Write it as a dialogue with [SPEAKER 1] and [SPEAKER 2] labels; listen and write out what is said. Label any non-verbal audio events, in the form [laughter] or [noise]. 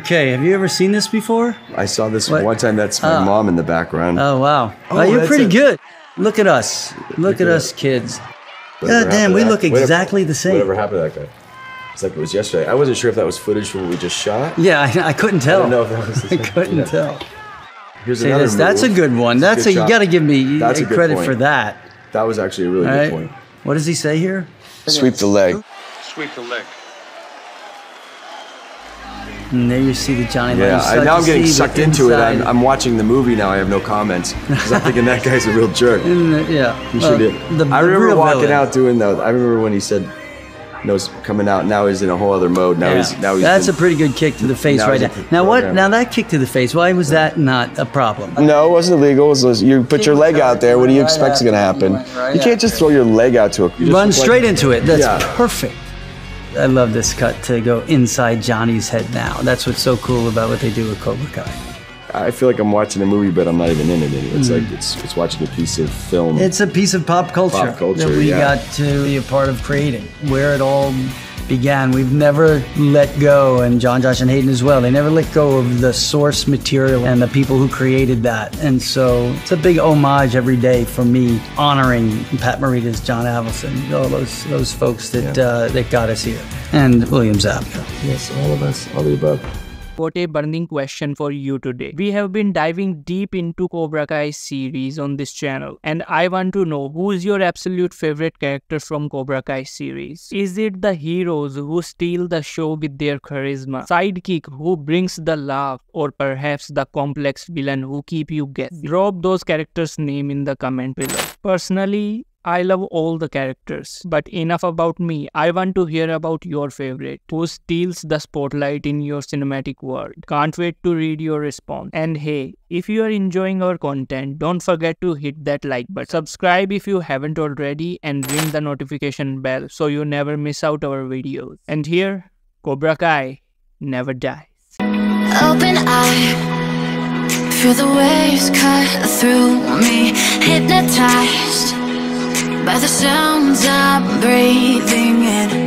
[SPEAKER 1] Okay, have you ever seen this before?
[SPEAKER 2] I saw this
[SPEAKER 1] What?
[SPEAKER 2] one time. That's my
[SPEAKER 1] Oh.
[SPEAKER 2] mom in the background.
[SPEAKER 1] Oh wow! Oh,
[SPEAKER 2] Oh,
[SPEAKER 1] you're pretty
[SPEAKER 2] it.
[SPEAKER 1] good. Look at us. Look at
[SPEAKER 2] at
[SPEAKER 1] us, kids.
[SPEAKER 2] Whatever
[SPEAKER 1] God damn, we
[SPEAKER 2] to
[SPEAKER 1] look
[SPEAKER 2] that- whatever-
[SPEAKER 1] exactly the same.
[SPEAKER 2] Whatever happened to that guy? It's like it was yesterday. I wasn't sure if that was footage from what we just shot.
[SPEAKER 1] Yeah, I, I couldn't tell.
[SPEAKER 2] I
[SPEAKER 1] tell.
[SPEAKER 2] don't know if that was. The [laughs]
[SPEAKER 1] I
[SPEAKER 2] same.
[SPEAKER 1] couldn't
[SPEAKER 2] Yeah.
[SPEAKER 1] tell.
[SPEAKER 2] Here's
[SPEAKER 1] See
[SPEAKER 2] another
[SPEAKER 1] this? That's a good one.
[SPEAKER 2] It's
[SPEAKER 1] That's a,
[SPEAKER 2] good
[SPEAKER 1] you got to give me
[SPEAKER 2] That's a
[SPEAKER 1] credit
[SPEAKER 2] point.
[SPEAKER 1] for that.
[SPEAKER 2] That was actually a really
[SPEAKER 1] All
[SPEAKER 2] good
[SPEAKER 1] right.
[SPEAKER 2] point.
[SPEAKER 1] What does he say here?
[SPEAKER 2] Sweep the leg.
[SPEAKER 3] Sweep the leg.
[SPEAKER 1] And there you see the Johnny.
[SPEAKER 2] Yeah, I, now I'm getting sucked into it. I'm. I'm watching the movie now. I have no comments because I'm thinking that guy's a real jerk. [laughs]
[SPEAKER 1] The- yeah.
[SPEAKER 2] He should
[SPEAKER 1] the-
[SPEAKER 2] I remember walking
[SPEAKER 1] villain.
[SPEAKER 2] out doing that. I remember when he said, "No, coming out." Now he's in a whole other mode. Now
[SPEAKER 1] Yeah.
[SPEAKER 2] he's now he's.
[SPEAKER 1] That's
[SPEAKER 2] been-
[SPEAKER 1] a pretty good kick to the face
[SPEAKER 2] Now
[SPEAKER 1] right now.
[SPEAKER 2] a
[SPEAKER 1] what? Now that kick to the face. Why was that not a problem?
[SPEAKER 2] No, it wasn't illegal. It was, you put your leg out there. What do you expect is going to happen?
[SPEAKER 1] You
[SPEAKER 2] can't just throw your leg out to a. you
[SPEAKER 1] Run straight into it. That's
[SPEAKER 2] Yeah.
[SPEAKER 1] perfect. I love this cut to go inside Johnny's head now. That's what's so cool about what they do with Cobra Kai.
[SPEAKER 2] I feel like I'm watching a movie, but I'm not even in it. anymore. It's like it's it's watching a piece of film.
[SPEAKER 1] Mm. It's a piece of pop culture,
[SPEAKER 2] Pop culture,
[SPEAKER 1] that we
[SPEAKER 2] yeah.
[SPEAKER 1] got to be a part of creating, where it all began. We've never let go, and Jon, Josh, and Hayden as well. They never let go of the source material and the people who created that. And so it's a big homage every day for me, honoring Pat Morita's John Avildsen, all those those folks that
[SPEAKER 2] Yeah.
[SPEAKER 1] uh, that got us here, and William Zabka.
[SPEAKER 2] yes, all of us, all the above.
[SPEAKER 3] Got a burning question for you today. We have been diving deep into Cobra Kai series on this channel, and I want to know who's your absolute favorite character from Cobra Kai series? Is it the heroes who steal the show with their charisma, sidekick who brings the laugh, or perhaps the complex villain who keep you guessing? Drop those characters' name in the comment below. Personally, I love all the characters, but enough about me. I want to hear about your favorite. Who steals the spotlight in your cinematic world? Can't wait to read your response. And hey, if you are enjoying our content, don't forget to hit that like button. Subscribe if you haven't already and ring the notification bell so you never miss out our videos. And here, Cobra Kai never dies.
[SPEAKER 4] Open eye, feel the waves cut through me, hypnotized by the sounds I'm breathing in.